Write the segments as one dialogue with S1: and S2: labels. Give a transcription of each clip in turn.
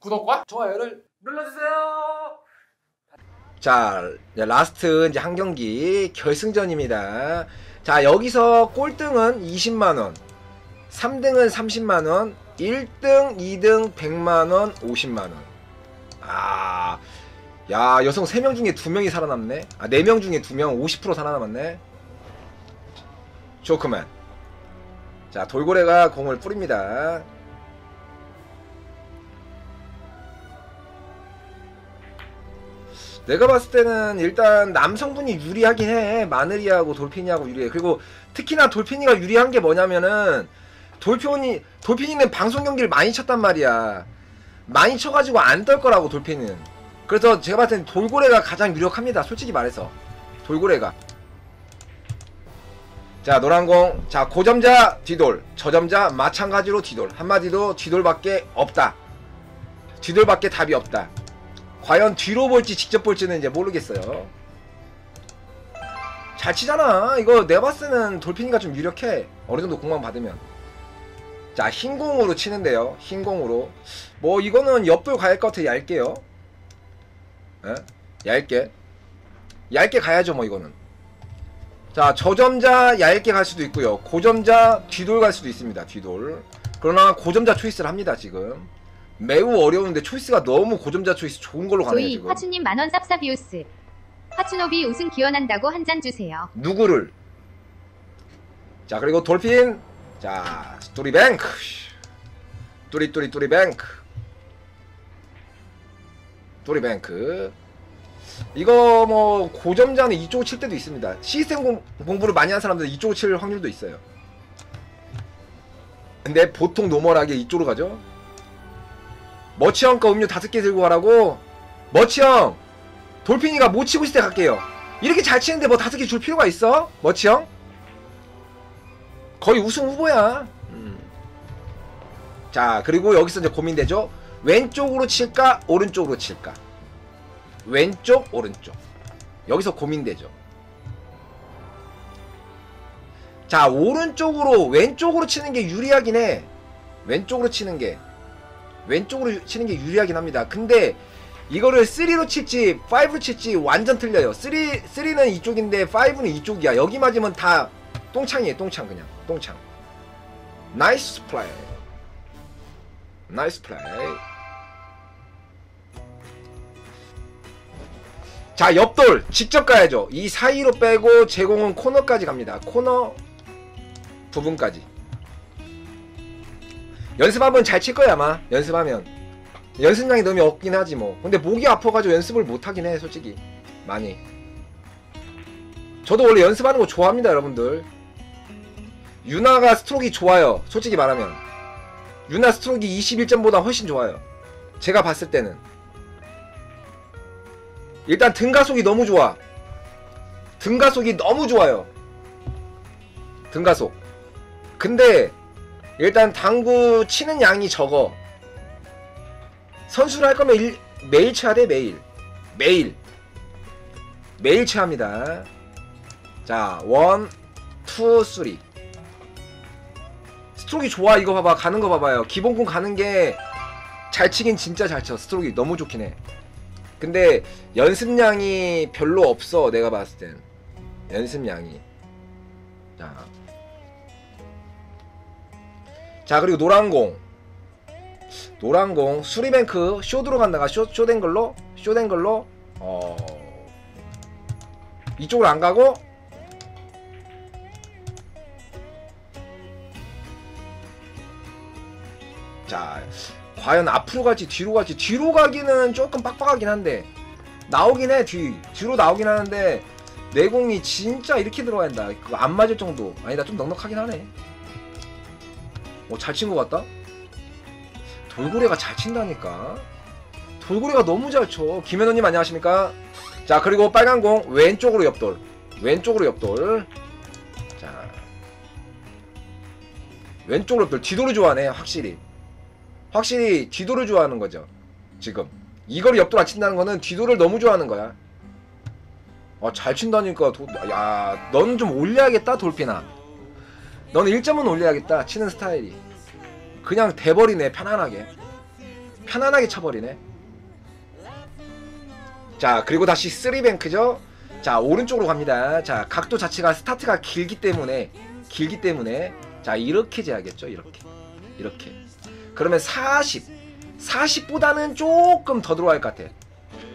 S1: 구독과 좋아요를 눌러주세요.
S2: 자, 이제 last 이제 한 경기 결승전입니다. 자, 여기서 꼴등은 20만원, 3등은 30만원, 1등, 2등 100만원, 50만원. 아, 야, 여성 3명 중에 2명이 살아남네. 아, 4명 중에 2명 50% 살아남았네. 좋구만. 자, 돌고래가 공을 뿌립니다. 내가 봤을 때는 일단 남성분이 유리하긴 해. 마늘이하고 돌핀이하고 유리해. 그리고 특히나 돌핀이가 유리한 게 뭐냐면은 돌핀이 돌핀이는 방송 경기를 많이 쳤단 말이야. 많이 쳐가지고 안 떨 거라고 돌핀은. 그래서 제가 봤을 땐 돌고래가 가장 유력합니다. 솔직히 말해서 돌고래가. 자 노란공 자 고점자 뒤돌 저점자 마찬가지로 뒤돌 한마디로 뒤돌밖에 없다 뒤돌밖에 답이 없다 과연 뒤로 볼지 직접 볼지는 이제 모르겠어요. 잘 치잖아. 이거 때는 돌핀이가 좀 유력해. 어느 정도 공만 받으면. 자, 흰 공으로 치는데요. 흰 공으로. 뭐 이거는 옆돌 가야 할 것 같아. 얇게요. 에? 얇게. 얇게 가야죠, 뭐 이거는. 자, 저점자 얇게 갈 수도 있고요. 고점자 뒤돌 갈 수도 있습니다. 뒤돌. 그러나 고점자 choice를 합니다, 지금. 매우 어려운데 choice가 너무 고점자 choice 좋은 걸로 가네요
S3: 조이
S2: 지금.
S3: 화추님 만원 쌉싸비우스. 화추노비 우승 기원한다고 한 잔 주세요.
S2: 누구를? 자 그리고 돌핀. 자 스토리뱅크. 뚜리뚜리 뚜리뱅크. 뚜리뱅크. 이거 뭐 고점자는 이쪽을 칠 때도 있습니다. 시스템 공, 공부를 많이 한 사람들은 이쪽을 칠 확률도 있어요. 근데 보통 normal하게 이쪽으로 가죠 머치 형 거 음료 다섯 개 들고 가라고? 머치 형! 돌핀이가 못 치고 있을 때 갈게요. 이렇게 잘 치는데 뭐 다섯 개 줄 필요가 있어? 머치 형? 거의 우승 후보야. 음. 자, 그리고 여기서 이제 고민되죠? 왼쪽으로 칠까? 오른쪽으로 칠까? 왼쪽, 오른쪽. 여기서 고민되죠. 자, 오른쪽으로, 왼쪽으로 치는 게 유리하긴 해. 왼쪽으로 치는 게. 왼쪽으로 치는 게 유리하긴 합니다. 근데 이거를 3로 칠지 5로 칠지 완전 틀려요. 3, 3는 이쪽인데 5는 이쪽이야. 여기 맞으면 다 똥창이에요. 똥창 그냥. 똥창. nice play. nice play. 자, 옆돌 직접 가야죠. 이 사이로 빼고 제 공은 코너까지 갑니다. 코너 부분까지. 연습하면 잘 칠 거야 아마. 연습하면. 연습량이 너무 없긴 하지 뭐. 근데 목이 아파가지고 연습을 못하긴 해 솔직히. 많이. 저도 원래 연습하는 거 좋아합니다 여러분들. 유나가 스트로크 좋아요 솔직히 말하면. 유나 스트로크 21점보다 훨씬 좋아요. 제가 봤을 때는. 일단 등가속이 너무 좋아. 등가속이 너무 좋아요. 등가속. 근데 일단 당구 치는 양이 적어. 선수를 할 거면 일, 매일 쳐야 돼 매일. 매일. 매일 쳐야 합니다. 자, one, two, three. 스트로크 좋아 이거 봐봐 가는 거 봐봐요. 기본공 가는 게 잘 치긴 진짜 잘 쳐. 스트로크 너무 좋긴 해. 근데 연습량이 별로 없어 내가 봤을 땐. 연습량이. 자. 자 그리고 노란공. 노란공. 수리뱅크 쇼 들어간다가 쇼, 쇼된 걸로 쇼된 걸로 어 이쪽으로 안 가고 자 과연 앞으로 갈지 뒤로 갈지. 뒤로 가기는 조금 빡빡하긴 한데 나오긴 해 뒤. 뒤로 나오긴 하는데 내공이 진짜 이렇게 들어야 한다. 그거 안 맞을 정도. 아니다 좀 넉넉하긴 하네 어, 잘 친 것 같다? 돌고래가 잘 친다니까. 돌고래가 너무 잘 쳐. 김현우님 안녕하십니까? 자, 그리고 빨간 공 왼쪽으로 옆돌. 왼쪽으로 옆돌. 자. 왼쪽으로 옆돌. 뒤돌을 좋아하네, 확실히. 확실히 뒤돌을 좋아하는 거죠. 지금. 이거를 옆돌 안 친다는 거는 뒤돌을 너무 좋아하는 거야. 아, 잘 친다니까. 도, 야, 넌 좀 올려야겠다, 돌피나. 너는 1점은 올려야겠다 치는 스타일이 그냥 돼버리네 편안하게 편안하게 쳐버리네. 자 그리고 다시 쓰리뱅크죠. 자 오른쪽으로 갑니다. 자 각도 자체가 스타트가 길기 때문에 길기 때문에 자 이렇게 재야겠죠. 이렇게 이렇게. 그러면 40 40보다는 조금 더 들어갈 것 같아.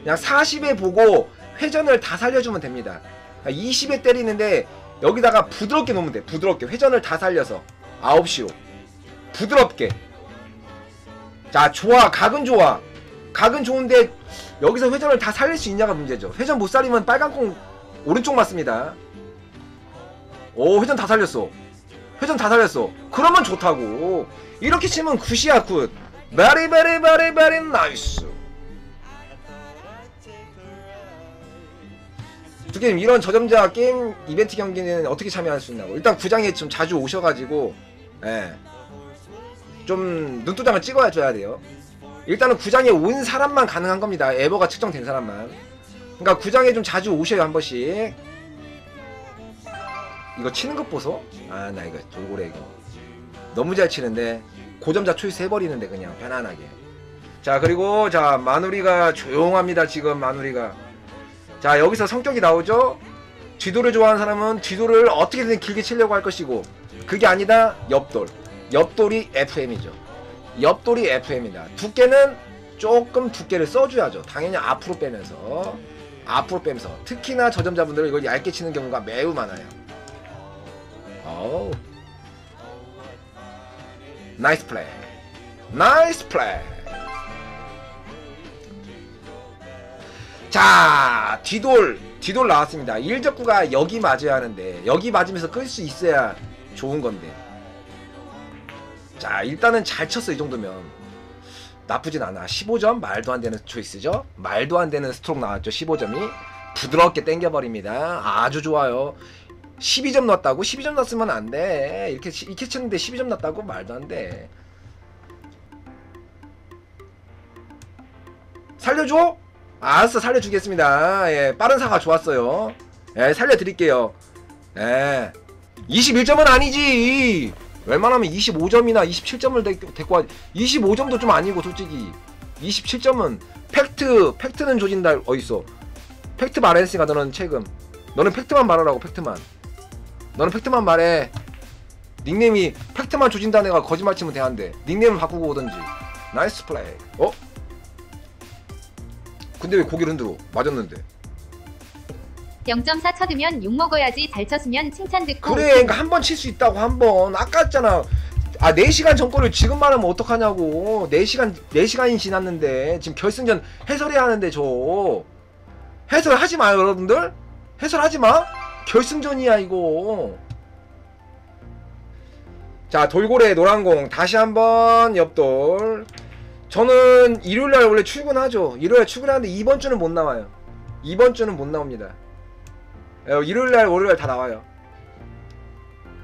S2: 그냥 40에 보고 회전을 다 살려주면 됩니다. 20에 때리는데 여기다가 부드럽게 놓으면 돼. 부드럽게 회전을 다 살려서 9시로 부드럽게. 자 좋아 각은 좋아. 각은 좋은데 여기서 회전을 다 살릴 수 있냐가 문제죠. 회전 못 살리면 빨간 공 오른쪽 맞습니다. 오 회전 다 살렸어. 회전 다 살렸어. 그러면 좋다고. 이렇게 치면 good이야 good. very very very very nice. 두개님 이런 저점자 게임 이벤트 경기는 어떻게 참여할 수 있나고? 일단 구장에 좀 자주 오셔가지고, 예, 좀 눈도장을 찍어야 줘야 돼요. 일단은 구장에 온 사람만 가능한 겁니다. 에버가 측정된 사람만. 그러니까 구장에 좀 자주 오셔요 한 번씩. 이거 치는 것 보소? 아 나 이거 돌고래 이거 너무 잘 치는데 고점자 초이스 해버리는데 그냥 편안하게. 자 그리고 자 마누리가 조용합니다 지금 마누리가. 자 여기서 성격이 나오죠. 뒤돌을 좋아하는 사람은 뒤돌을 어떻게든 길게 치려고 할 것이고 그게 아니다 옆돌. 옆돌이 FM이죠. 옆돌이 FM이다. 두께는 조금 두께를 써줘야죠. 당연히 앞으로 빼면서 앞으로 빼면서 특히나 저점자분들은 이걸 얇게 치는 경우가 매우 많아요. 어우 nice play nice play 자 뒤돌 뒤돌 나왔습니다. 일적구가 여기 맞아야 하는데 여기 맞으면서 끌 수 있어야 좋은 건데. 자 일단은 잘 쳤어 이 정도면. 나쁘진 않아. 15점 말도 안 되는 초이스죠? 말도 안 되는 스트로크 나왔죠 15점이. 부드럽게 땡겨버립니다. 아주 좋아요. 12점 넣었다고? 12점 넣었으면 안돼. 이렇게 치- 이렇게 쳤는데 12점 넣었다고? 말도 안돼. 살려줘 알았어 살려주겠습니다. 예 빠른 사과 좋았어요. 예 살려드릴게요. 예. 21점은 아니지. 웬만하면 25점이나 27점을 데리고 와. 25점도 좀 아니고 솔직히. 27점은 팩트 팩트는 조진다 어딨어. 팩트 말했으니까 너는 책임 너는 팩트만 말하라고 팩트만. 너는 팩트만 말해. 닉네임이 팩트만 조진다는 애가 거짓말 치면 돼안돼? 닉네임을 바꾸고 오던지. nice play. 어? 근데 왜 고개를 흔들어? 맞았는데.
S3: 0.4 쳐두면 욕 먹어야지 잘 쳤으면 칭찬 듣고
S2: 그래 그러니까 한 번 칠 수 있다고 한 번. 아까였잖아. 아 4시간 전 거를 지금 말하면 어떡하냐고. 4시간 4시간이 지났는데 지금 결승전 해설해야 하는데 저. 해설하지 마요 여러분들. 해설하지 마. 결승전이야 이거. 자 돌고래 노란공. 다시 한번 옆돌 저는 일요일날 원래 출근하죠 일요일날 출근하는데 이번 주는 못 나와요 이번 주는 못 나옵니다 예, 일요일날 월요일 다 나와요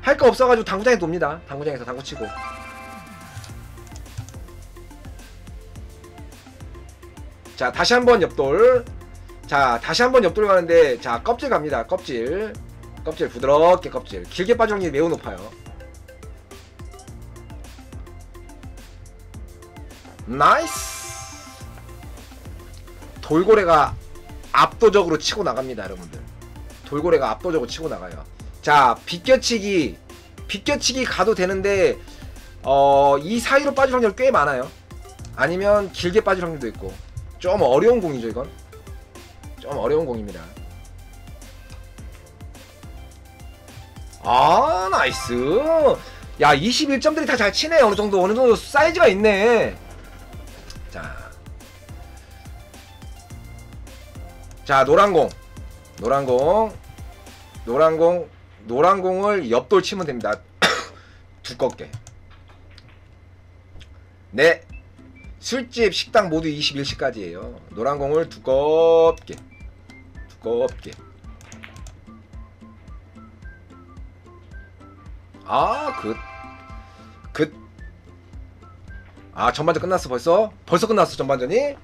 S2: 할 거 없어가지고 당구장에 놉니다. 당구장에서 당구 치고. 자 다시 한번 옆돌. 자 다시 한번 옆돌 가는데 자 껍질 갑니다. 껍질. 껍질 부드럽게 껍질. 길게 빠질 확률이 매우 높아요. nice. 돌고래가 압도적으로 치고 나갑니다, 여러분들. 돌고래가 압도적으로 치고 나가요. 자, 비껴치기, 비껴치기 가도 되는데, 어, 이 사이로 빠질 확률 꽤 많아요. 아니면 길게 빠질 확률도 있고. 좀 어려운 공이죠, 이건. 좀 어려운 공입니다. 아, nice. 야, 21점들이 다 잘 치네. 어느 정도, 어느 정도 사이즈가 있네. 자, 노란 공. 노란 공. 노란 공. 노란 공을 옆돌 치면 됩니다. 두껍게. 네. 술집, 식당 모두 21시까지예요. 노란 공을 두껍게. 두껍게. 아, 그그 아, 전반전 끝났어 벌써? 벌써 끝났어 전반전이?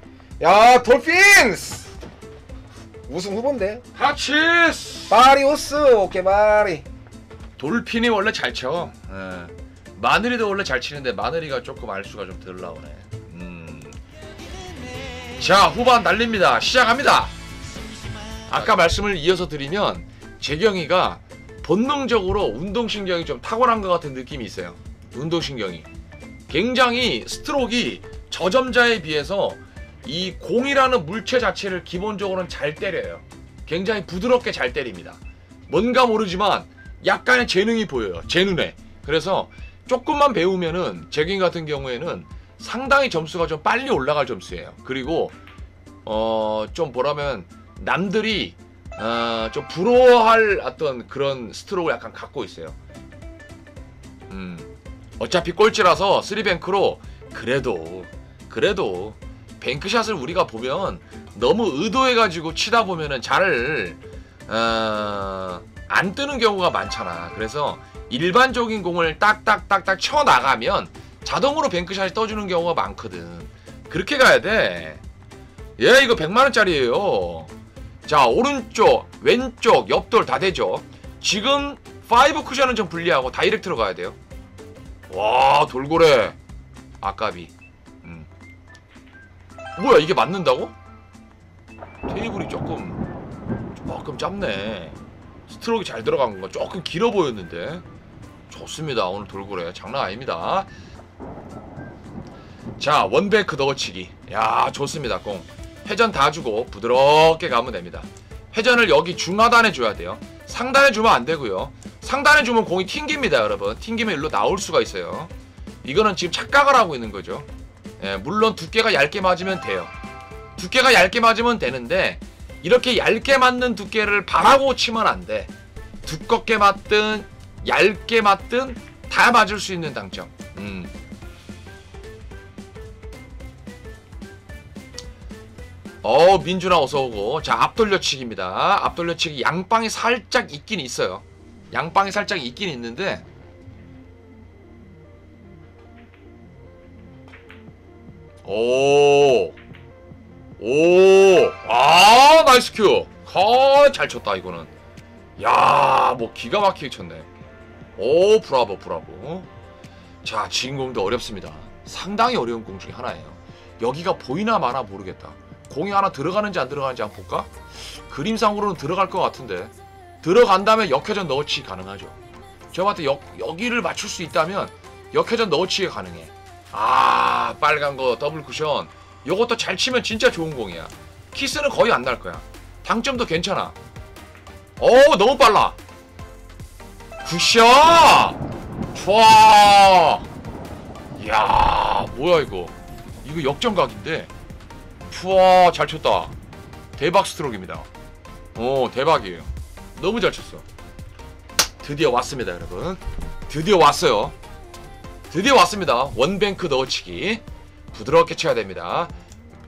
S2: 야, 돌핀스! 우승 후보인데.
S1: 하치스
S2: 파리우스, 오케이 파리.
S1: 돌핀이 원래 잘 쳐. 예. 마늘이도 원래 잘 치는데 마늘이가 조금 알수가 좀 덜 나오네. 음. 자 후반 달립니다 시작합니다 아까 말씀을 이어서 드리면 재경이가 본능적으로 운동신경이 좀 탁월한 것 같은 느낌이 있어요 운동신경이 굉장히 스트로크이 저점자에 비해서 이 공이라는 물체 자체를 기본적으로는 잘 때려요 굉장히 부드럽게 잘 때립니다 뭔가 모르지만 약간의 재능이 보여요 제 눈에 그래서 조금만 배우면은 재경 같은 경우에는 상당히 점수가 좀 빨리 올라갈 점수예요. 그리고 어 좀 뭐라면 남들이 어 좀 부러워할 어떤 그런 스트로크를 약간 갖고 있어요. 음 어차피 꼴찌라서 쓰리뱅크로 그래도 그래도 뱅크샷을 우리가 보면 너무 의도해가지고 치다 보면은 잘 어, 안 뜨는 경우가 많잖아. 그래서 일반적인 공을 딱딱딱딱 쳐 나가면 자동으로 뱅크샷이 떠주는 경우가 많거든. 그렇게 가야 돼. 예, 이거 100만원짜리예요. 자, 오른쪽, 왼쪽, 옆돌 다 되죠. 지금 5 쿠션은 좀 불리하고 다이렉트로 가야 돼요. 와, 돌고래. 아까비. 음. 뭐야, 이게 맞는다고? 테이블이 조금, 조금 짧네. 스트로크 잘 들어간 건가? 조금 길어 보였는데. 좋습니다. 오늘 돌고래. 장난 아닙니다. 자 원베이크 넣어치기 야 좋습니다 공 회전 다 주고 부드럽게 가면 됩니다 회전을 여기 중하단에 줘야 돼요 상단에 주면 안 되고요 상단에 주면 공이 튕깁니다 여러분 튕기면 일로 나올 수가 있어요 이거는 지금 착각을 하고 있는 거죠 예, 물론 두께가 얇게 맞으면 돼요. 두께가 얇게 맞으면 되는데 이렇게 얇게 맞는 두께를 바라고 치면 안 돼. 두껍게 맞든 얇게 맞든 다 맞을 수 있는 당점. 음. 어 민준아 어서오고. 자 앞돌려치기입니다. 앞돌려치기 양방이 살짝 있긴 있어요. 양방이 살짝 있긴 있는데 오 오, 아, nice cue. 아, 잘 쳤다, 이거는. 야, 뭐 기가 막히게 쳤네. 오, 브라보, 브라보. 자, 지금 공도 어렵습니다. 상당히 어려운 공 중에 하나예요. 여기가 보이나 마나 모르겠다. 공이 하나 들어가는지 안 들어가는지 한번 볼까? 그림상으로는 들어갈 것 같은데 들어간다면 역회전 넣어치기 가능하죠. 때 여, 여기를 맞출 수 있다면 역회전 넣어치기가 가능해. 아 빨간 거 더블 쿠션 요것도 잘 치면 진짜 좋은 공이야. 키스는 거의 안 날 거야. 당점도 괜찮아. 오 너무 빨라. good shot! 좋아! 이야 뭐야 이거 이거 역전각인데 푸아 잘 쳤다 대박 스트로크입니다 오 대박이에요 너무 잘 쳤어 드디어 왔습니다 여러분 드디어 왔어요 드디어 왔습니다. 원뱅크 넣어치기. 부드럽게 쳐야 됩니다.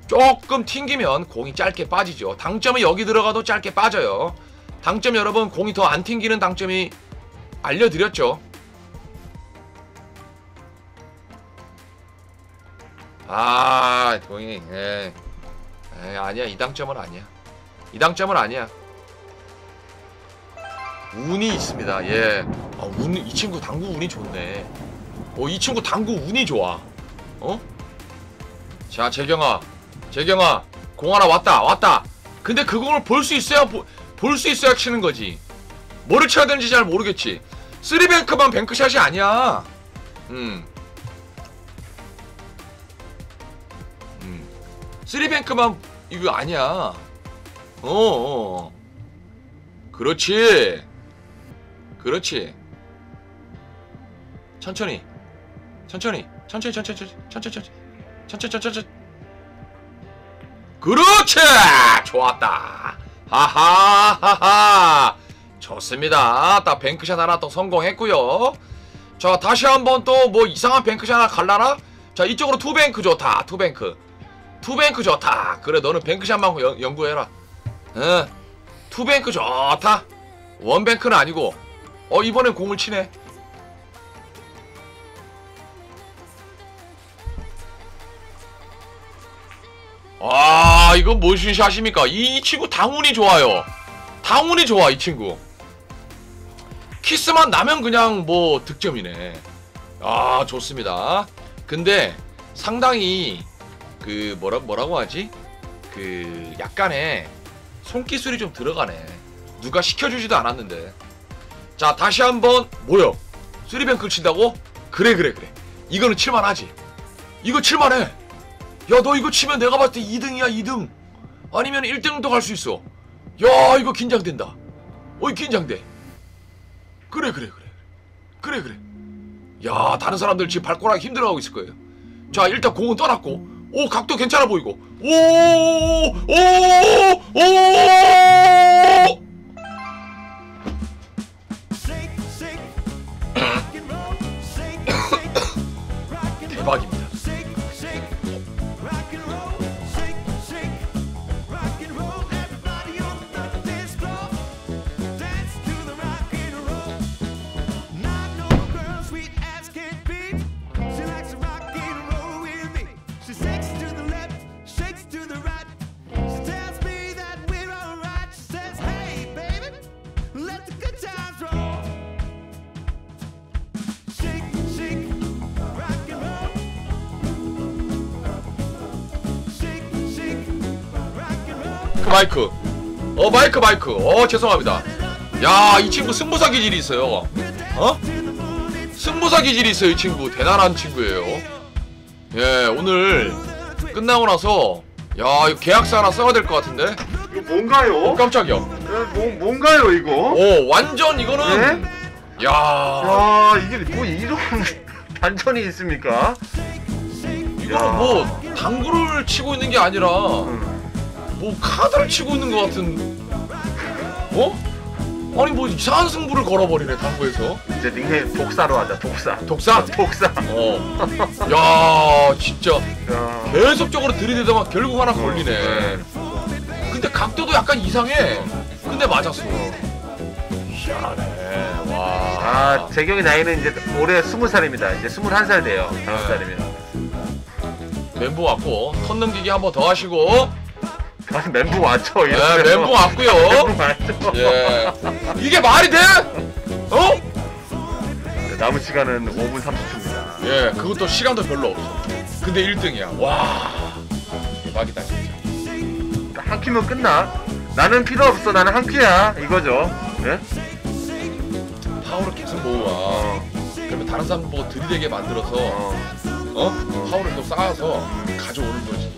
S1: 조금 튕기면 공이 짧게 빠지죠. 당점이 여기 들어가도 짧게 빠져요. 당점 여러분 공이 더 안 튕기는 당점이 알려드렸죠. 아 공이 예. 에 아니야. 이 당점은 아니야. 이 당점은 아니야. 운이 있습니다. 예. 아, 운, 이 친구 당구 운이 좋네 어 이 친구 당구 운이 좋아 어? 자 재경아 재경아 공 하나 왔다 왔다 근데 그 공을 볼수 있어야 볼 수 있어야 치는 거지 뭐를 쳐야 되는지 잘 모르겠지 쓰리뱅크만 뱅크샷이 아니야 음 음. 쓰리뱅크만 이거 아니야. 어, 어. 그렇지. 그렇지. 천천히. 천천히. 천천히 천천히 천천히 천천히 천천히 천천히 천천히 그렇지. 좋았다. 하하하하. 좋습니다. 딱 뱅크샷 하나 또 성공했고요. 자 다시 한번 또 뭐 이상한 뱅크샷 하나 갈라나? 자 이쪽으로 two bank 좋다. two bank. two bank 좋다. 그래 너는 뱅크샷만 연, 연구해라. 응. two bank 좋다. one bank는 아니고. 어 이번엔 공을 치네. 아 이건 무슨 샷입니까? 이 친구 당운이 좋아요. 당운이 좋아 이 친구. 키스만 나면 그냥 뭐 득점이네. 아 좋습니다. 근데 상당히 그 뭐라 뭐라고 하지? 그 약간의 손기술이 좀 들어가네. 누가 시켜주지도 않았는데. 자 다시 한번 뭐요? 쓰리뱅크를 친다고? 그래 그래 그래. 이거는 칠만하지. 이거 칠만해. 야 너 이거 치면 내가 봤을 때 2등이야 2등. 아니면 1등도 갈 수 있어. 야 이거 긴장된다. 어이 긴장돼. 그래 그래 그래. 그래 그래. 야 다른 사람들 지금 발가락 힘들어하고 있을 거예요. 자 일단 공은 떠났고 오 각도 괜찮아 보이고 오오오. 대박입니다. 마이크 어 마이크 마이크 어 죄송합니다. 야 이 친구 승부사 기질이 있어요. 어? 승부사 기질이 있어요 이 친구 대단한 친구예요. 예 오늘 끝나고 나서 야 이거 계약서 하나 써야 될 것 같은데.
S4: 이거 뭔가요?
S1: 어 깜짝이야.
S4: 어, 뭐, 뭔가요 이거?
S1: 오 완전 이거는
S4: 야야 이게 뭐 이런 반전이 있습니까?
S1: 이거는 뭐 당구를 치고 있는 게 아니라 뭐 카드를 치고 있는 것 같은. 어? 아니 뭐 이상한 승부를 걸어버리네 당구에서.
S4: 이제 닉네임 독사로 하자 독사.
S1: 독사?
S4: 독사.
S1: 어야 진짜.
S4: 야.
S1: 계속적으로 들이대다가 결국 하나 걸리네.
S4: 네.
S1: 근데 각도도 약간 이상해. 근데 맞았어. 희한하네 와.
S4: 아 재경이 나이는 이제 올해 스무 살입니다. 이제 스물한 살 돼요. 다섯 살이면.
S1: 멘붕 왔고 턴 넘기기 한번 더 하시고
S4: 다시 멘붕 왔죠
S1: 예
S4: 이러면.
S1: 멘붕 왔고요
S4: 멘붕 왔죠
S1: 예 이게 말이 돼? 어?
S4: 네, 남은 시간은 5분 30초입니다
S1: 예, 그것도 시간도 별로 없어. 근데 1등이야. 와. 대박이다, 진짜.
S4: 한 큐면 끝나 나는 필요 없어 나는 한 큐야 이거죠 예?
S1: 파워를 계속 모아. 그러면 다른 사람 보고 들이대게 만들어서,
S4: 어.
S1: 어? 파워를 또 쌓아서 가져오는 거지.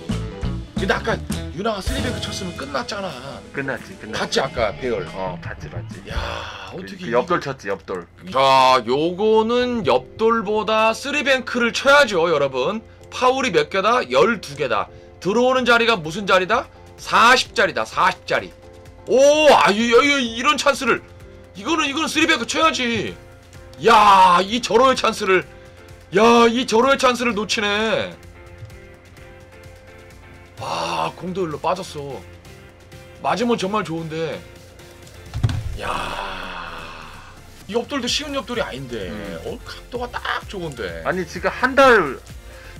S1: 근데 아까 유나가 three bank 쳤으면 끝났잖아.
S4: 끝났지 끝났지
S1: 봤지, 아까 배열.
S4: 어 봤지 봤지
S1: 야, 어떻게.
S4: 그 옆돌 쳤지 옆돌
S1: 자, 요거는 옆돌보다 three bank를 쳐야죠, 여러분. 파울이 몇 개다? 12개다. 들어오는 자리가 무슨 자리다? 40자리다, 40자리. 오, 아, 이, 이, 이런 찬스를. 이거는, 이거는 three bank 쳐야지. 야, 이 절호의 찬스를. 야, 이 절호의 찬스를 놓치네. 아, 공도 일로 빠졌어. 맞으면 정말 좋은데. 야. 이 옆돌도 쉬운 옆돌이 아닌데.
S4: 음.
S1: 어, 각도가 딱 좋은데.
S4: 아니 지금 한 달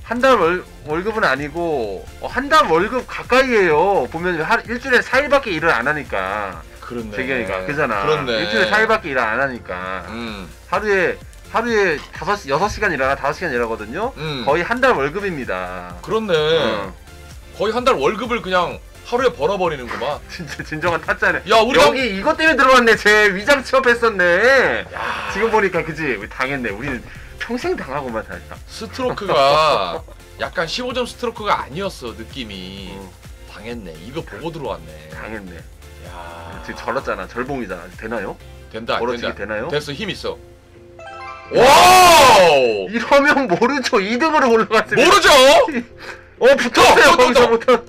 S4: 한 달 월급은 아니고 어, 한달 월급 가까이에요 보면 한 일주일에 4일밖에 일을 안 하니까
S1: 그렇네.
S4: 재경이가 그잖아
S1: 그렇네.
S4: 일주일에 4일밖에 일을 안 하니까
S1: 음.
S4: 하루에 하루에 5, 6시간 일하나 5시간 일하거든요
S1: 음.
S4: 거의 한 달 월급입니다
S1: 그렇네.
S4: 어,
S1: 거의 한 달 월급을 그냥 하루에 벌어버리는구만.
S4: 진짜 진정한 타짜네
S1: 야, 우리가
S4: 여기 이것 때문에 들어왔네 제 위장 취업했었네
S1: 야,
S4: 지금 보니까 그지 우리 당했네 우리는 평생 당하고만 살자
S1: 스트로크가 약간 15점 스트로크가 아니었어 느낌이.
S4: 어,
S1: 당했네. 이거 보고 들어왔네.
S4: 당했네
S1: 야.
S4: 지금 절었잖아 절봉이잖아 되나요?
S1: 된다.
S4: 벌어지게
S1: 된다.
S4: 되나요?
S1: 됐어. 힘 있어. wow!
S4: 이러면 모르죠. 2등으로 올라갔어요.
S1: 모르죠?
S4: 어 붙었어요.
S1: 어,
S4: 거기서
S1: 붙었다.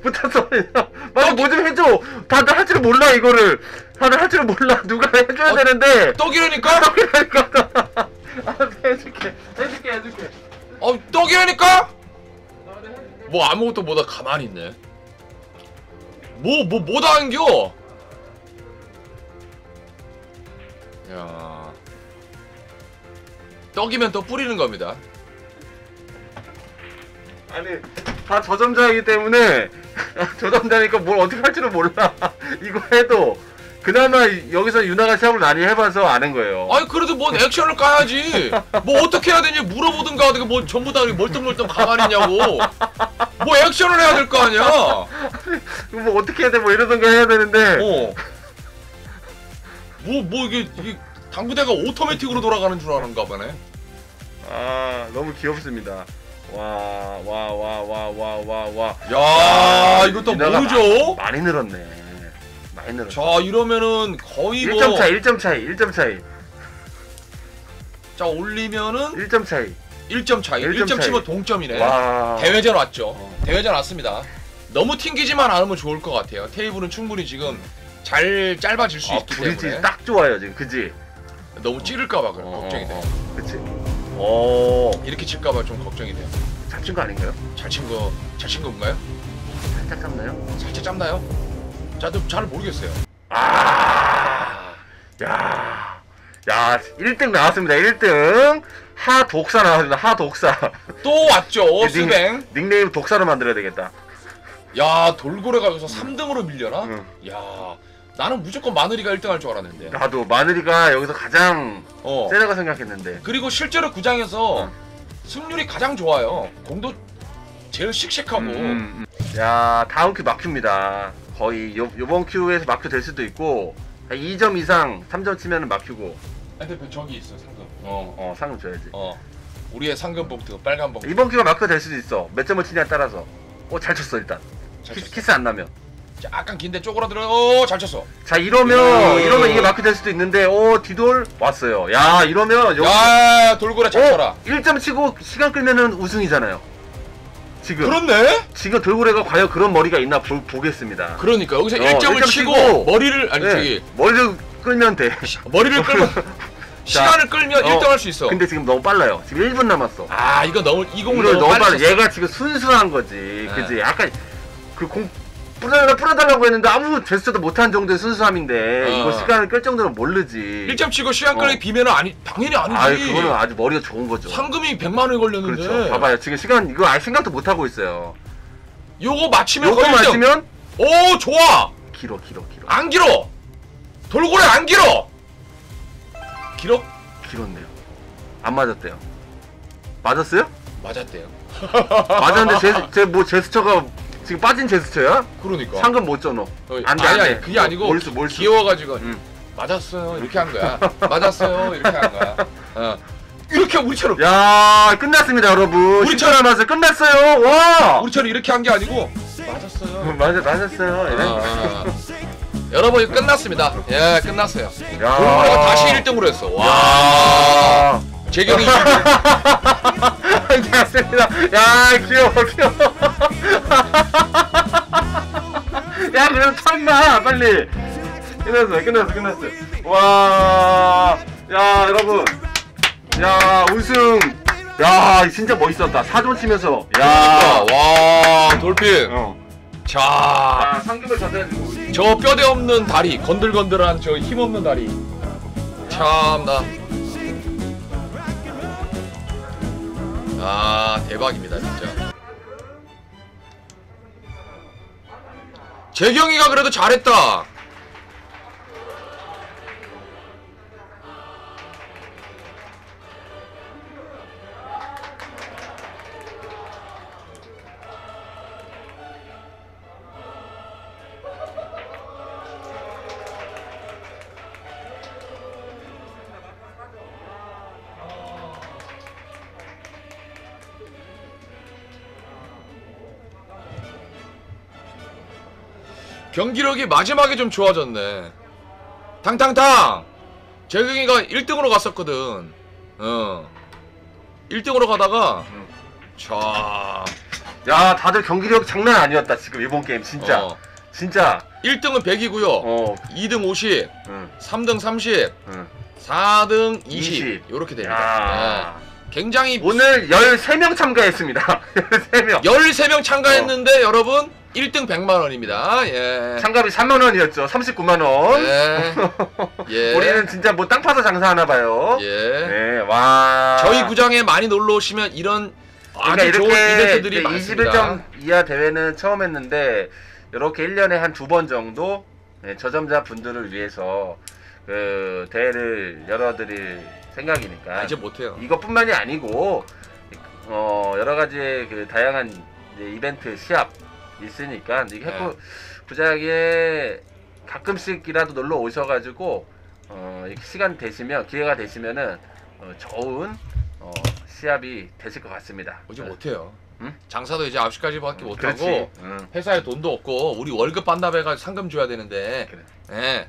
S4: 붙었 붙었어. 빨리 뭐좀 해줘. 다들 할 줄 몰라 이거를. 다들 할 줄 몰라. 누가 해줘야
S1: 어,
S4: 되는데.
S1: 떡이라니까?
S4: 떡이라니까. 알았어 해줄게. 해줄게 해줄게.
S1: 어, 떡이라니까? 뭐 아무것도 못하 가만히 있네. 뭐, 뭐, 뭐다 안겨? 야. 떡이면 또 뿌리는 겁니다.
S4: 아니 다 저점자이기 때문에 저점자니까 뭘 어떻게 할 줄을 몰라. 이거 해도 그나마 여기서 유나가 시합을 많이 해봐서 아는 거예요.
S1: 아니 그래도 뭔 액션을 까야지. 뭐 어떻게 해야 되냐 물어보든가 하든가 뭐 전부 다 멀뚱멀뚱 가만히 있냐고. 뭐 액션을 해야 될 거 아니야. 어.
S4: 뭐 어떻게 해야 돼? 뭐 이러던가 해야 되는데.
S1: 뭐뭐 이게, 이게 당구대가 오토매틱으로 돌아가는 줄 아는가 보네.
S4: 아 너무 귀엽습니다. 와 와 와 와 와 와 와.
S1: 야 이것도 모르죠.
S4: 마- 많이 늘었네. 많이 늘었어.
S1: 자 이러면은 거의
S4: 1점
S1: 뭐.
S4: 차이, 1점 차이, 1점 차이,
S1: 자 올리면은
S4: 1점 차이.
S1: 1점 차이.
S4: 일점
S1: 1점
S4: 차이.
S1: 치면 동점이네.
S4: 와.
S1: 대회전 왔죠.
S4: 어.
S1: 대회전 왔습니다. 너무 튕기지만 않으면 좋을 것 같아요. 테이블은 충분히 지금 잘 짧아질 수
S4: 아,
S1: 있기 때문에
S4: 딱 좋아요 지금, 그지?
S1: 너무 찌를까봐 그래
S4: 어,
S1: 걱정이
S4: 어,
S1: 돼요.
S4: 어, 그치. 오,
S1: 이렇게 칠까봐 좀 걱정이 돼요.
S4: 잡힌 거 아닌가요?
S1: 잘 친 거, 잘 친 건가요?
S4: 살짝 잡나요?
S1: 살짝 짧나요? 자, 좀잘 모르겠어요.
S4: 아, 야, 야, 1등 나왔습니다. 1등 하 독사 나왔습니다. 하 독사.
S1: 또 왔죠,
S4: 닉-
S1: 스뱅.
S4: 닉네임 독사로 만들어야 되겠다.
S1: 야, 돌고래가 여기서 3등으로 밀려나?
S4: 응.
S1: 야, 나는 무조건 마늘이가 1등 할 줄 알았는데.
S4: 나도 마늘이가 여기서 가장
S1: 어.
S4: 세다고 생각했는데.
S1: 그리고 실제로 구장에서
S4: 응.
S1: 승률이 가장 좋아요. 공도 제일 씩씩하고.
S4: 음, 음, 음. 야, 다음 큐 막큐입니다. 거의 요, 요번 큐에서 막큐 될 수도 있고 2점 이상 3점 치면은 막큐고.
S1: 아, 대표 저기 있어, 상금. 어,
S4: 어, 상금 줘야지.
S1: 어. 우리의 상금 봉투, 빨간 봉투.
S4: 이번 큐가 마크가 될 수도 있어. 몇 점을 치냐에 따라서. 어, 잘 쳤어, 일단.
S1: 잘
S4: 키스,
S1: 쳤어.
S4: 키스 안 나면.
S1: 약간 긴데 쪼그라들어. 오, 잘 쳤어.
S4: 자, 이러면,
S1: 음.
S4: 이러면 이게 마크 될 수도 있는데, 오, 디돌 왔어요. 야, 이러면, 여기.
S1: 야, 돌고래 잘 쳐라.
S4: 어, 1점 치고 시간 끌면은 우승이잖아요. 지금.
S1: 그렇네.
S4: 지금 돌고래가 과연 그런 머리가 있나 보, 보겠습니다.
S1: 그러니까 여기서
S4: 어,
S1: 1점을
S4: 일점
S1: 치고,
S4: 치고.
S1: 머리를 아니
S4: 네,
S1: 저기
S4: 머리를 끌면 돼.
S1: 머리를 끌면 시간을 끌면
S4: 어,
S1: 1등 할 수 있어.
S4: 근데 지금 너무 빨라요. 지금 1분 남았어.
S1: 아, 이거 너무 이 공을
S4: 이걸
S1: 너무, 빨리.
S4: 얘가 지금 순수한 거지.
S1: 네.
S4: 그지? 약간 그 공 뿌려달라 뿌려달라고 했는데 아무 제스처도 못한 정도의 순수함인데
S1: 어.
S4: 이거 시간을 끌 정도로 모르지.
S1: 1점 치고 시간 끌기
S4: 어.
S1: 비면은 아니 당연히 아니지.
S4: 아, 그거는 아주 머리가 좋은 거죠.
S1: 상금이 100만 원이 걸렸는데.
S4: 그렇죠. 봐봐요. 지금 시간 이거 아예 생각도 못 하고 있어요.
S1: 요거 맞히면
S4: 요거
S1: 거의 1점.
S4: 맞으면
S1: 오, 좋아.
S4: 길어 길어 길어.
S1: 안 길어. 돌고래 안 길어. 길어?
S4: 길었네요. 안 맞았대요. 맞았어요?
S1: 맞았대요.
S4: 맞았는데 제 제 뭐 제스처가 지금 빠진 제스처야?
S1: 그러니까.
S4: 상금 못 줘 너.
S1: 어,
S4: 안 돼,
S1: 아니,
S4: 안
S1: 아니,
S4: 돼.
S1: 그게 아니고
S4: 몰수 몰수.
S1: 귀여워가지고
S4: 응.
S1: 맞았어요 이렇게 한 거야. 맞았어요 이렇게 한 거야. 어. 이렇게 우리처럼
S4: 야 끝났습니다 여러분.
S1: 우리
S4: 10초 남았어요. 끝났어요. 와.
S1: 우리처럼 이렇게 한 게 아니고 맞았어요.
S4: 맞아 맞았어요. 예.
S1: 어, 어. 여러분 이거 끝났습니다. 예 끝났어요.
S4: 야.
S1: 다시 1등으로 했어. 와
S4: 와.
S1: 재경이
S4: 괜찮습니다. 야 귀여워 귀여워. 야 그냥 참나 빨리. 끝났어요 끝났어 끝났어. 와. 야 여러분. 야 우승. 야 진짜 멋있었다. 사전 치면서. 야.
S1: 와 돌핀.
S4: 어.
S1: 자.
S4: 아 상금을 전해주고.
S1: 저 뼈대 없는 다리, 건들건들한 저 힘없는 다리. 참나. 아 대박입니다 진짜. 재경이가 그래도 잘했다. 경기력이 마지막에 좀 좋아졌네. 탕탕탕. 재경이가 1등으로 갔었거든. 어. 1등으로 가다가
S4: 응.
S1: 자.
S4: 야 다들 경기력 장난 아니었다 지금 이번 게임 진짜.
S1: 어.
S4: 진짜.
S1: 1등은 100이고요.
S4: 어.
S1: 2등 50,
S4: 응.
S1: 3등 30,
S4: 응.
S1: 4등 20.
S4: 20.
S1: 이렇게 됩니다.
S4: 야.
S1: 네. 굉장히
S4: 오늘 13명 참가했습니다. 13명.
S1: 13명 참가했는데 여러분 1등 100만 원입니다. 예.
S4: 참가비 3만 원이었죠. 39만 원.
S1: 예. 예.
S4: 우리는 진짜 뭐 땅 파서 장사하나 봐요.
S1: 예.
S4: 네, 와.
S1: 저희 구장에 많이 놀러 오시면 이런
S4: 그러니까
S1: 아주 좋은
S4: 이렇게
S1: 이벤트들이 많습니다.
S4: 21점 이하 대회는 처음 했는데 이렇게 1년에 한 두 번 정도 네, 저점자 분들을 위해서 그 대회를 열어드릴 생각이니까
S1: 아, 이제 못해요.
S4: 이것뿐만이 아니고 어 여러 가지의 그 다양한 이벤트 시합 있으니까 이 해코
S1: 네.
S4: 부작에 가끔씩이라도 놀러 오셔가지고 어 이렇게 시간 되시면 기회가 되시면은 어, 좋은 어, 시합이 되실 것 같습니다.
S1: 이제
S4: 네.
S1: 못해요.
S4: 응?
S1: 장사도 이제 9시까지밖에 못하고
S4: 그렇지. 응.
S1: 회사에 돈도 없고 우리 월급 반납해가 상금 줘야 되는데
S4: 그래.
S1: 예.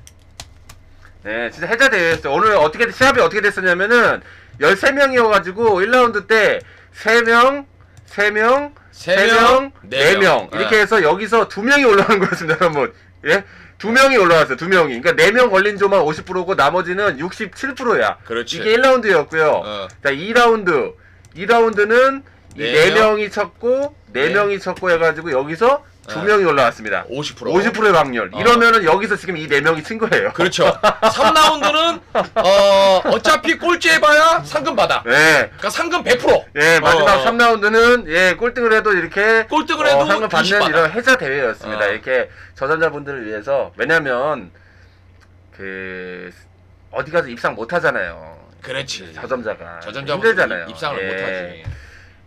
S4: 네, 진짜 해자 대회였어요. 오늘 어떻게 시합이 어떻게 됐었냐면은 13명이어가지고 1라운드 때 3명, 3명,
S1: 세
S4: 3명,
S1: 명,
S4: 4명,
S1: 네 명.
S4: 이렇게
S1: 예.
S4: 해서 여기서 2명이 올라간 거였습니다, 여러분. 예? 2명이 올라왔어요, 2명이. 그러니까 4명 걸린 조만 50%고 나머지는 67%야.
S1: 그렇지.
S4: 이게 1라운드였고요.
S1: 어.
S4: 자, 2라운드. 2라운드는
S1: 이네
S4: 4명이 쳤고,
S1: 네.
S4: 4명이 쳤고 해 가지고 여기서
S1: 네.
S4: 2명이 올라왔습니다.
S1: 50%.
S4: 50%의 확률.
S1: 어.
S4: 이러면은 여기서 지금 이 4명이 친 거예요.
S1: 그렇죠. 3라운드는 어, 어차피 꼴찌 해봐야 상금 받아.
S4: 네.
S1: 그러니까 상금 100%.
S4: 예, 마지막
S1: 어.
S4: 3라운드는 예, 꼴등을 해도 이렇게
S1: 꼴등을 해도
S4: 어, 상을 받는
S1: 20 받아.
S4: 이런 해자 대회였습니다.
S1: 어.
S4: 이렇게 저전자분들을 위해서 왜냐면 그 어디 가서 입상 못 하잖아요.
S1: 그렇지.
S4: 저점자가
S1: 저점자분들
S4: 힘들잖아요.
S1: 입상을
S4: 예.
S1: 못하지.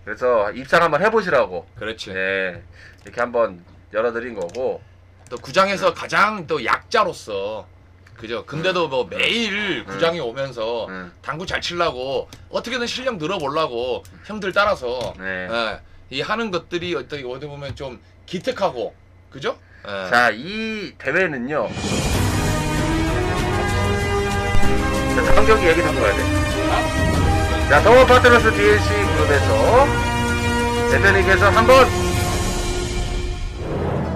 S4: 그래서 입상 한번 해보시라고
S1: 그렇지.
S4: 예, 이렇게 한번 열어드린 거고
S1: 또 구장에서 가장 또 약자로서 그죠. 근데도 뭐 매일 구장에 오면서
S4: 음,
S1: 당구 잘 치려고 어떻게든 실력 늘어보려고 형들 따라서
S4: 네.
S1: 예, 이 하는 것들이 어떻게 어디 보면 좀 기특하고 그죠? 예.
S4: 자, 이 대회는요. 자, 다음 경기 얘기 듣고 가야 돼. 자, 더워 파트너스 DLC 그룹에서 대표님께서 한번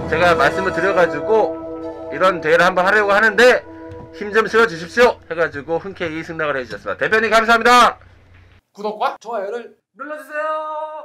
S4: 제가 말씀을 드려가지고 이런 대회를 한번 하려고 하는데 힘 좀 실어 주십시오 해가지고 흔쾌히 승낙을 해주셨습니다. 대표님 감사합니다.
S1: 구독과
S2: 좋아요를 눌러주세요.